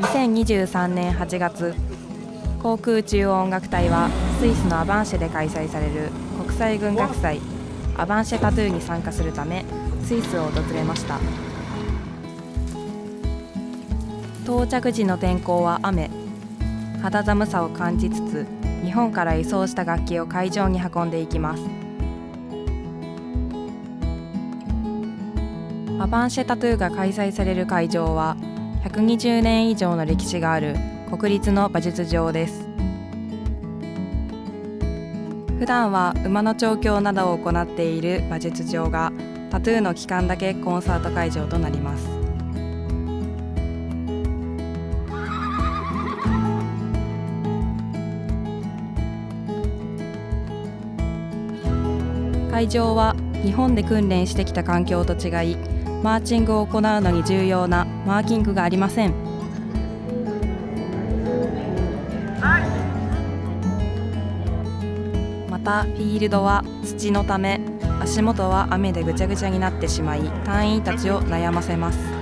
2023年8月航空中央音楽隊はスイスのアバンシェで開催される国際軍楽祭アバンシェタトゥーに参加するためスイスを訪れました。到着時の天候は雨。肌寒さを感じつつ日本から移送した楽器を会場に運んでいきます。アバンシェタトゥーが開催される会場は120年以上の歴史がある国立の馬術場です。普段は馬の調教などを行っている馬術場がタトゥーの期間だけコンサート会場となります。会場は日本で訓練してきた環境と違いマーチングを行うのに重要なマーキングがありません。またフィールドは土のため足元は雨でぐちゃぐちゃになってしまい隊員たちを悩ませます。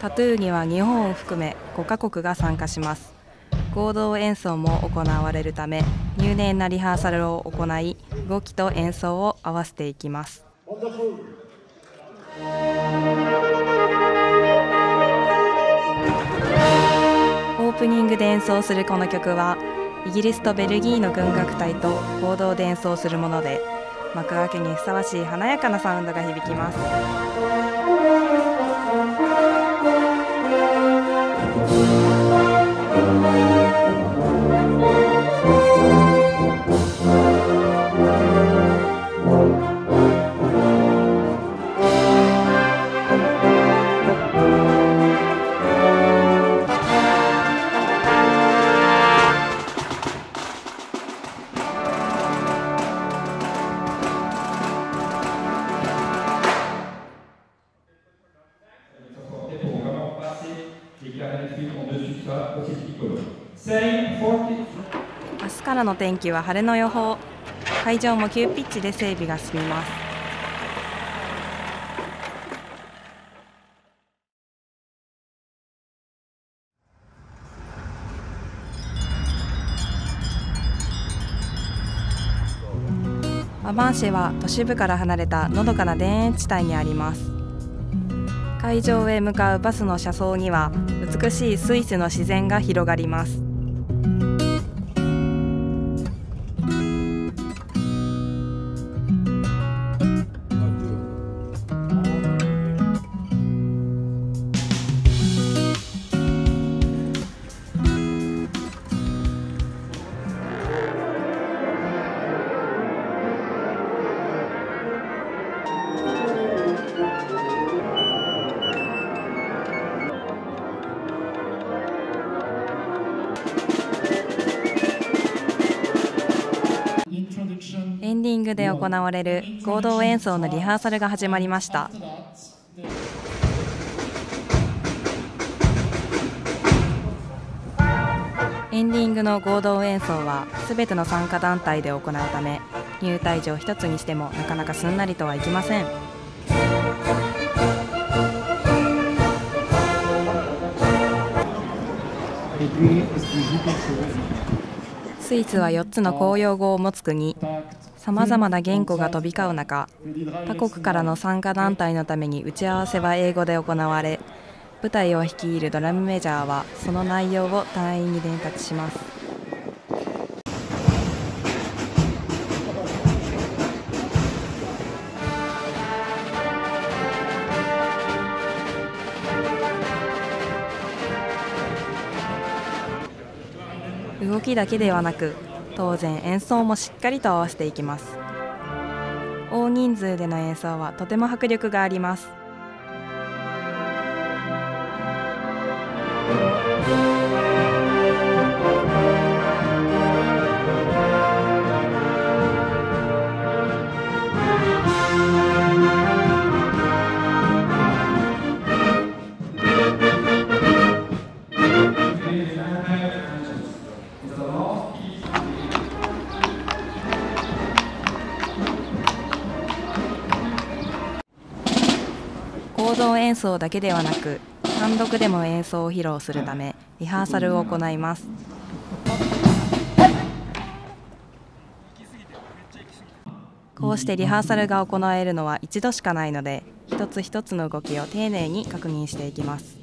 タトゥーには日本を含め5カ国が参加します。合同演奏も行われるため入念なリハーサルを行い動きと演奏を合わせていきます。オープニングで演奏するこの曲はイギリスとベルギーの軍楽隊と合同で演奏するもので幕開けにふさわしい華やかなサウンドが響きます。明日からの天気は晴れの予報。会場も急ピッチで整備が進みますアバンシェは都市部から離れたのどかな田園地帯にあります。会場へ向かうバスの車窓には美しいスイスの自然が広がります。行われる合同演奏のリハーサルが始まりました。エンディングの合同演奏はすべての参加団体で行うため入退場一つにしてもなかなかすんなりとはいきません。スイスは4つの公用語を持つ国。さまざまな言語が飛び交う中他国からの参加団体のために打ち合わせは英語で行われ舞台を率いるドラムメジャーはその内容を隊員に伝達します。動きだけではなく当然演奏もしっかりと合わせていきます。大人数での演奏はとても迫力があります。演奏だけではなく単独でも演奏を披露するためリハーサルを行います。こうしてリハーサルが行えるのは一度しかないので一つ一つの動きを丁寧に確認していきます。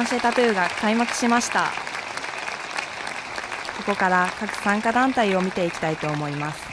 ンシェタトゥーが開幕しました。ここから各参加団体を見ていきたいと思います。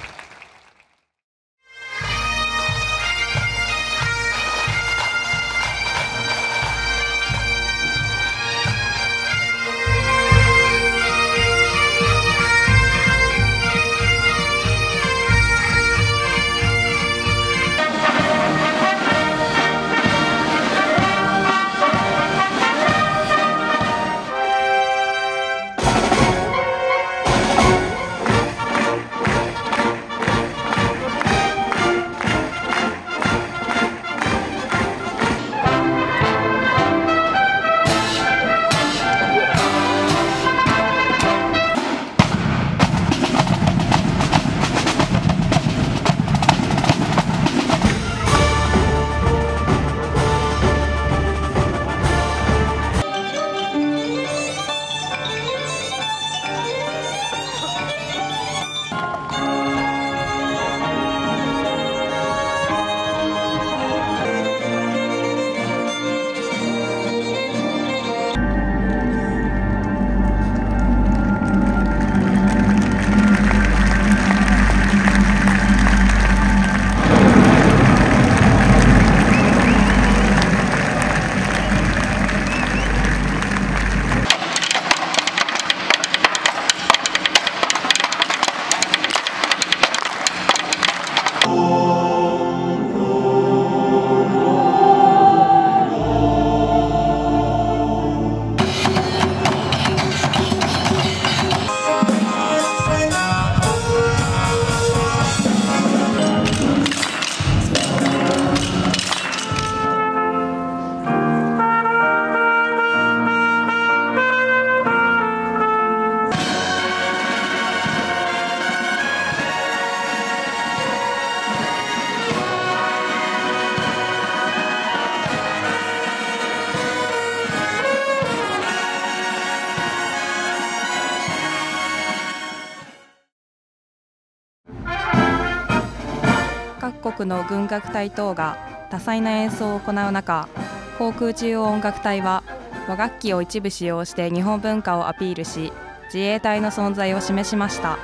各国の軍楽隊等が多彩な演奏を行う中航空中央音楽隊は和楽器を一部使用して日本文化をアピールし自衛隊の存在を示しました。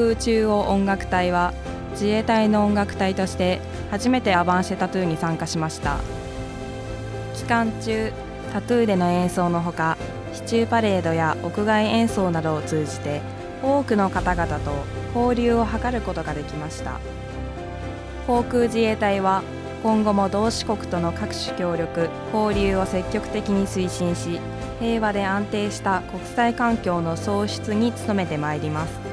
空中央音楽隊は自衛隊の音楽隊として初めてアバンシェタトゥーに参加しました。期間中タトゥーでの演奏のほかシチューパレードや屋外演奏などを通じて多くの方々と交流を図ることができました。航空自衛隊は今後も同志国との各種協力交流を積極的に推進し平和で安定した国際環境の創出に努めてまいります。